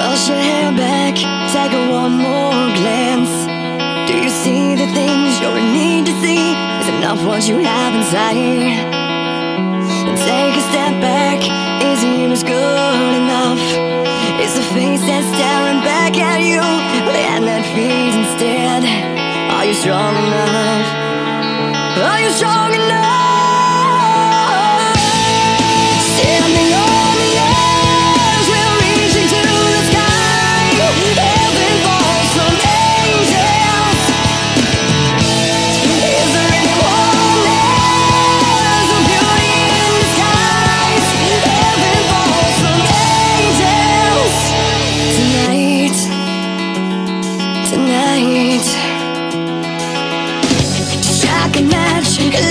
Brush your hair back, take one more glance Do you see the things you need to see? Is enough what you have inside? And take a step back, is it as good enough? Is the face that's staring back at you, the that feeds instead? Are you strong enough? Are you strong enough? tonight Shock and match.